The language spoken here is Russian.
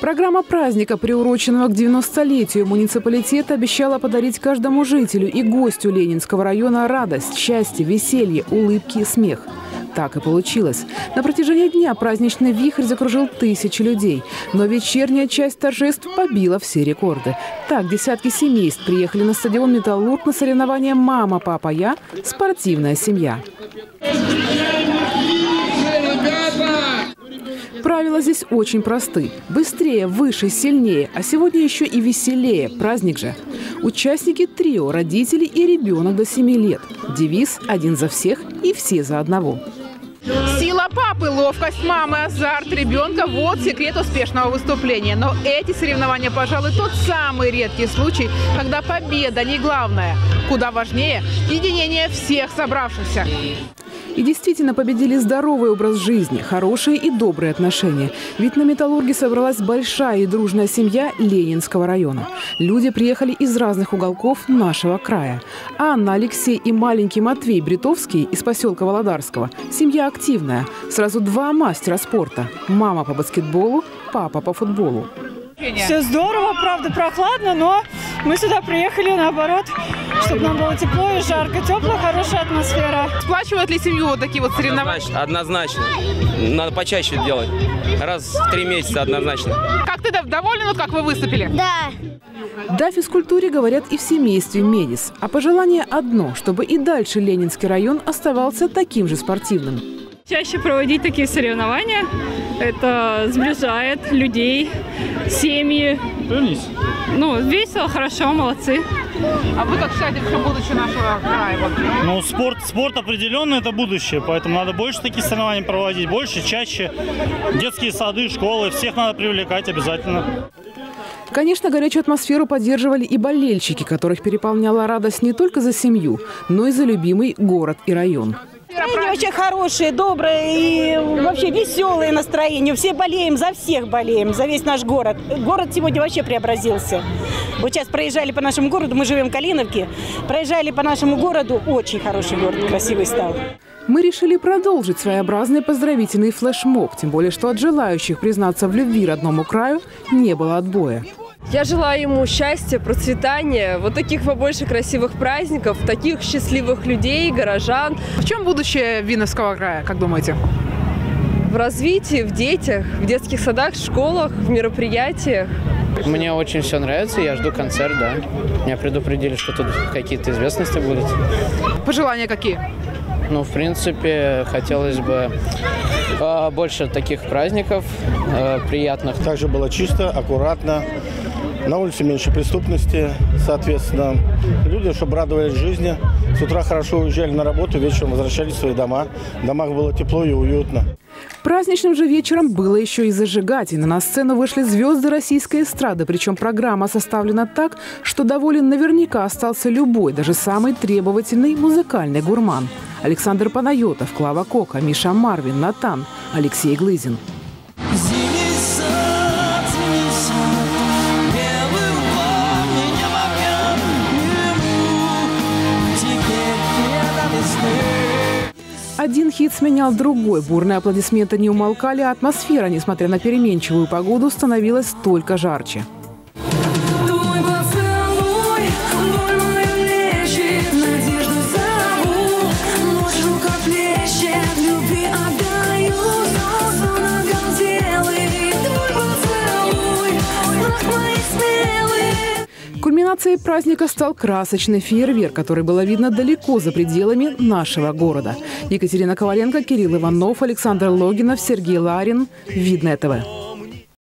Программа праздника, приуроченного к 90-летию муниципалитета, обещала подарить каждому жителю и гостю Ленинского района радость, счастье, веселье, улыбки и смех. Так и получилось. На протяжении дня праздничный вихрь закружил тысячи людей. Но вечерняя часть торжеств побила все рекорды. Так, десятки семейств приехали на стадион «Металлург» на соревнования «Мама, папа, я» – спортивная семья. Правила здесь очень просты. Быстрее, выше, сильнее, а сегодня еще и веселее. Праздник же. Участники трио, родители и ребенок до 7 лет. Девиз «Один за всех и все за одного». Сила папы, ловкость мамы, азарт ребенка – вот секрет успешного выступления. Но эти соревнования, пожалуй, тот самый редкий случай, когда победа не главное. Куда важнее – единение всех собравшихся. И действительно победили здоровый образ жизни, хорошие и добрые отношения. Ведь на «Металлурге» собралась большая и дружная семья Ленинского района. Люди приехали из разных уголков нашего края. Анна, Алексей и маленький Матвей Бритовский из поселка Володарского. Семья активная. Сразу два мастера спорта. Мама по баскетболу, папа по футболу. Все здорово, правда, прохладно, но мы сюда приехали, наоборот, чтобы нам было тепло и жарко, теплая, хорошая атмосфера. Сплачивают ли семью вот такие вот соревнования? Однозначно. однозначно. Надо почаще делать. Раз в три месяца однозначно. Как ты довольна, как вы выступили? Да. Да, физкультуре говорят и в семействе Медис. А пожелание одно, чтобы и дальше Ленинский район оставался таким же спортивным. Чаще проводить такие соревнования. Это сближает людей, семьи. Вернись. Ну, весело, хорошо, молодцы. А вы как считаете, в чем будущее нашего края? Вот. Ну, спорт, спорт определенно это будущее, поэтому надо больше таких соревнований проводить, больше, чаще. Детские сады, школы, всех надо привлекать обязательно. Конечно, горячую атмосферу поддерживали и болельщики, которых переполняла радость не только за семью, но и за любимый город и район. Настроение очень хорошее, доброе и вообще веселое настроение. Все болеем, за всех болеем, за весь наш город. Город сегодня вообще преобразился. Вот сейчас проезжали по нашему городу, мы живем в Калиновке, проезжали по нашему городу, очень хороший город, красивый стал. Мы решили продолжить своеобразный поздравительный флешмоб, тем более, что от желающих признаться в любви родному краю не было отбоя. Я желаю ему счастья, процветания, вот таких побольше красивых праздников, таких счастливых людей, горожан. В чем будущее Виновского края, как думаете? В развитии, в детях, в детских садах, школах, в мероприятиях. Мне очень все нравится, я жду концерт, да. Меня предупредили, что тут какие-то известности будут. Пожелания какие? Ну, в принципе, хотелось бы э, больше таких праздников э, приятных. Также было чисто, аккуратно. На улице меньше преступности, соответственно. Люди, чтобы радовались жизни. С утра хорошо уезжали на работу, вечером возвращались в свои дома. В домах было тепло и уютно. Праздничным же вечером было еще и зажигательно. На сцену вышли звезды российской эстрады. Причем программа составлена так, что доволен наверняка остался любой, даже самый требовательный музыкальный гурман. Александр Панайотов, Клава Кока, Миша Марвин, Натан, Алексей Глызин. Один хит сменял другой. Бурные аплодисменты не умолкали, а атмосфера, несмотря на переменчивую погоду, становилась только жарче. Кульминацией праздника стал красочный фейерверк, который было видно далеко за пределами нашего города. Екатерина Коваленко, Кирилл Иванов, Александр Логинов, Сергей Ларин. Видно этого.